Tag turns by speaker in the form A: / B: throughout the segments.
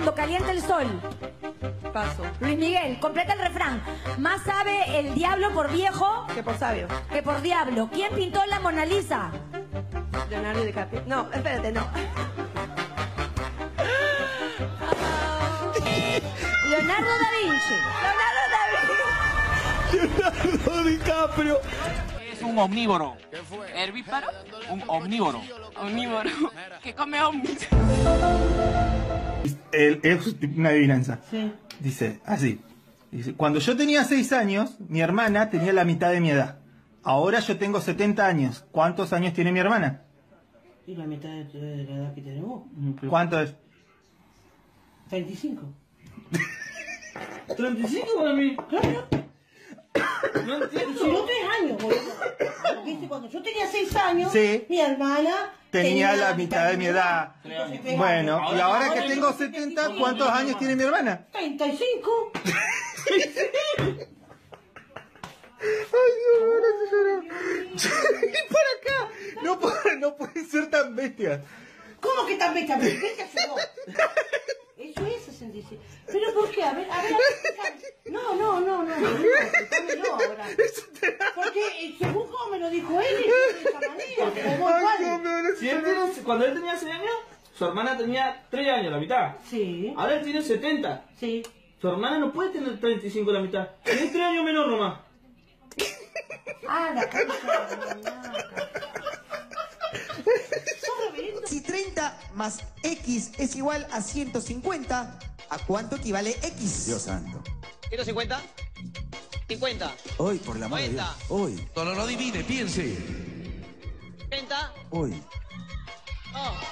A: cuando calienta el sol?
B: Paso.
A: Luis Miguel, completa el refrán. Más sabe el diablo por viejo
B: Que por sabio.
A: que por diablo. ¿Quién pintó la Mona Lisa?
B: Leonardo DiCaprio. No, espérate, no.
A: Leonardo da Vinci.
C: Leonardo DiCaprio.
D: Es un omnívoro. ¿Herbíparo? Un omnívoro.
E: Omnívoro. Que come ovnis.
C: El- es una adivinanza.
B: Sí.
C: Dice así. Dice, cuando yo tenía 6 años, mi hermana tenía la mitad de mi edad. Ahora yo tengo 70 años. ¿Cuántos años tiene mi hermana?
F: Y la mitad de, de la edad que tenemos.
C: ¿Cuánto es?
F: 35. 35 para mí. Claro.
C: No entiendo.
F: Si no, 3 años, boludo. ¿Viste? Cuando yo tenía 6 años,
C: Sí.
F: mi hermana
C: Tenía la mitad de mi edad. Bueno, y ahora que tengo
F: yo
C: 70,
F: 75.
C: ¿cuántos años tiene mi hermana?
F: 35.
C: Ay, Dios, ahora se lloró. Y para acá. No, puede- no pueden ser tan bestias.
F: ¿Cómo que tan bestia? Bestia. Eso es 66. ¿Pero por qué? A ver, a ver. No, no, no, no. ahora. Porque eh, según cómo me lo dijo él, es de esa manera. como
C: Ay,
F: igual.
C: no, me van a
G: Si él tiene- cuando él tenía 6 años, su hermana tenía 3 años, la mitad.
F: Sí,
G: Ahora él tiene 70.
F: sí.
G: Su hermana no puede tener 35 la mitad. Tiene 3 años menor nomás.
F: Ah, la concha de la lorana. Sos reverendo.
H: Si 30 más X es igual a 150, ¿a cuánto equivale X?
I: Dios santo.
D: 150. 50.
I: Hoy, por la amor de Dios. Hoy,
J: No, no, no adivine, piense.
D: 30.
I: hoy.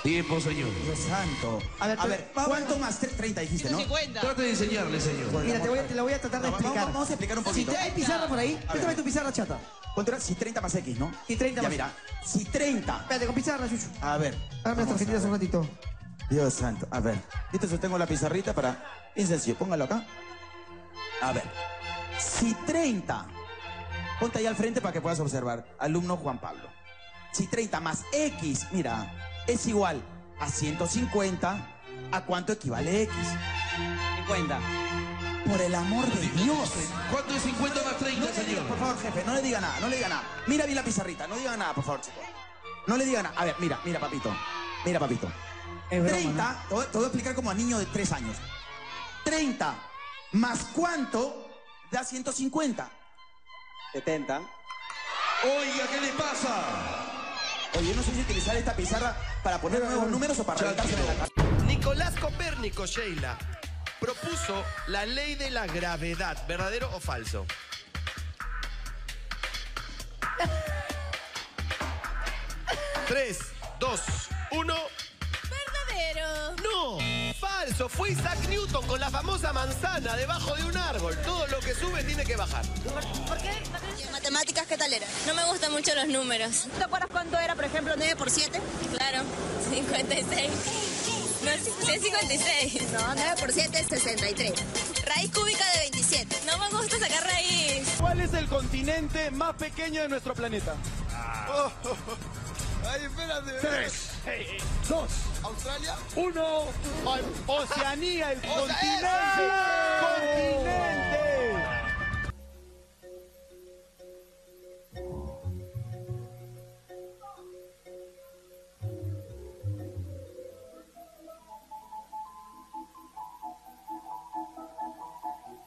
J: Tiempo, señor.
I: Dios santo.
H: A ver,
I: A ver, ¿cuánto más? Tre- 30 dijiste, ¿no?
D: 150.
J: Trate de enseñarle, señor.
H: Mira, te, voy a, te lo voy a tratar de
I: vamos-
H: explicar.
I: vamos a explicar un poquito.
H: Si te- hay pizarra por ahí, préstame tu pizarra chata.
I: ¿Cuánto era? Si 30 más X, ¿no?
H: Y 30
I: Ya
H: más-
I: mira, si 30.
H: Espérate, con pizarra, Yuyu.
I: A ver.
H: Hágame las tarjetitas un ratito.
I: Dios santo. A ver. Listo, sostengo la pizarrita para. Bien sencillo, póngalo acá. A ver. Si 30. Ponte ahí al frente para que puedas observar. Alumno Juan Pablo. Si 30 más X, mira, es igual a 150, ¿a cuánto equivale X?
D: 50.
I: Por el amor de Dios.
J: ¿Cuánto es 50 más 30,
I: No le diga,
J: señor?
I: por favor, jefe, no le diga nada, no le diga nada. Mira bien la pizarrita, no diga nada, por favor, chicos. No le diga nada. A ver, mira, mira, papito. Mira, papito.
H: Es broma,
I: 30, te voy- te voy a explicar como a niño de 3 años. 30 más cuánto da 150.
D: 70.
J: Oiga, ¿qué le pasa?
I: Oye, yo no sé si utilizar esta pizarra para poner nuevos números o para reventársela en la cabeza.
K: Nicolás Copérnico, Sheila, propuso la ley de la gravedad, ¿verdadero o falso? Tres, dos, uno.
E: Verdadero.
K: ¡No! ¡Falso! Fue Isaac Newton con la famosa manzana debajo de un árbol. Todo lo que sube tiene que bajar.
E: ¿Por qué? Matemáticas, ¿qué tal era? No me gustan mucho los números. ¿Te acuerdas cuánto era, por ejemplo, 9 por 7? Claro, 56. No, sí, es 56. No, 9 por 7 es 63. Raíz cúbica de 27. No me gusta sacar raíz.
K: ¿Cuál es el continente más pequeño de nuestro planeta? Oh, oh, oh. Ay, espérate. Tres, dos, Australia, uno, Oceanía, el continente. Continente.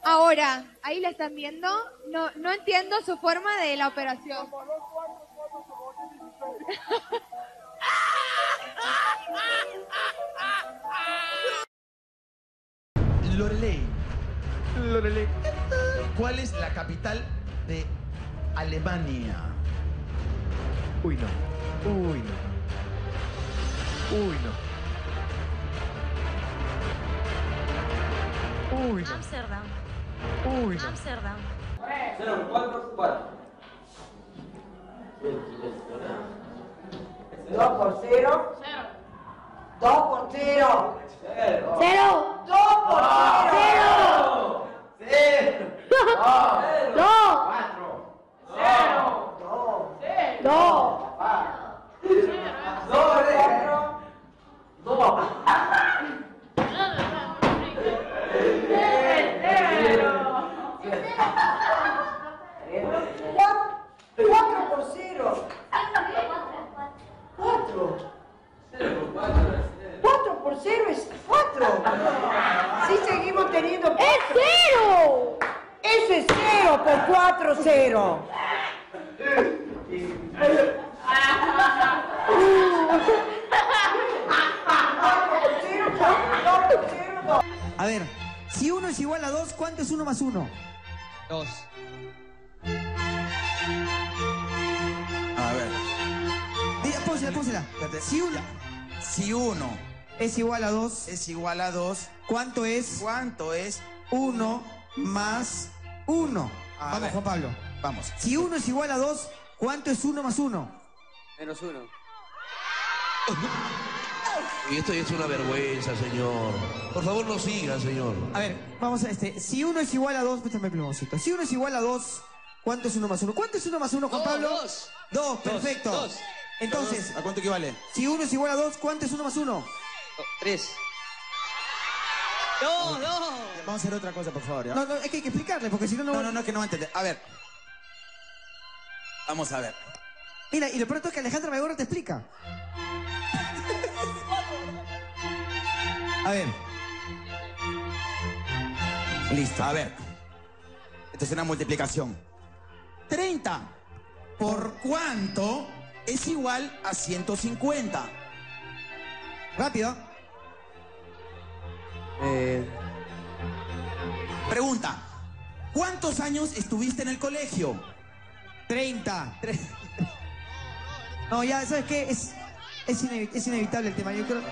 L: Ahora, ahí la están viendo. No, no entiendo su forma de la operación.
J: Lorelei. Lorelei. ¿Cuál es la capital de Alemania? Uy, no. Uy, no. Uy, no. Uy, no.
E: Amsterdam.
J: Uy, no.
E: Amsterdam.
G: 0, 4, 4.
F: 2 por 0. 0. 2 por 0.
L: 0.
F: 2 por 0.
L: 0.
F: 4-0, pues 4-0.
H: A ver, si uno es igual a dos, ¿cuánto es uno más uno?
M: Dos.
I: A ver.
H: Diga, pónsela, pónsela. Si uno,
I: Si uno
H: es igual a dos,
I: es igual a dos,
H: ¿cuánto es
I: ¿cuánto es?
H: Uno más uno?
I: A
H: Vamos,
I: ver.
H: Juan Pablo.
I: Vamos.
H: Si uno es igual a dos, ¿cuánto es uno más uno?
M: Menos uno.
N: Y esto es una vergüenza, señor. Por favor, no siga, señor.
H: A ver, vamos a este. Si uno es igual a dos, préstame el plumoncito. Si uno es igual a dos, ¿cuánto es uno más uno? ¿Cuánto es uno más uno, Juan
M: Dos,
H: Pablo?
M: dos.
H: Dos, perfecto.
M: dos.
H: Entonces,
I: ¿A cuánto equivale?
H: si uno es igual a dos, ¿cuánto es uno más uno?
M: Oh, Tres. No, no.
I: Vamos a hacer otra cosa, por favor. ¿ya?
H: No, no, es que hay que explicarle, porque si no, no.
I: No, no, no, que no va a entender. A ver. Vamos a ver.
H: Mira, y lo pronto es que Alejandra Megorra te explica. A ver,
I: Listo. A ver. Esto es una multiplicación. 30 por cuánto es igual a 150.
H: rápido.
M: Eh,
I: Pregunta. ¿Cuántos años estuviste en el colegio?
H: 30. Tre- No, ya, ¿sabes qué? Es, es, es inevitable el tema. Yo creo.